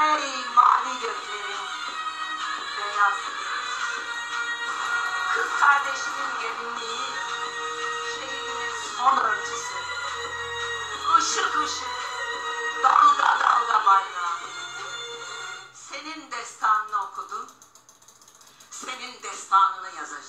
Ey mavi göklerin beyaz Kız kardeşinin gelinliği Şehidimin son örtüsü Işık ışık Dalga dalga bayrağı Senin destanını okudum. Senin destanını yazacağım.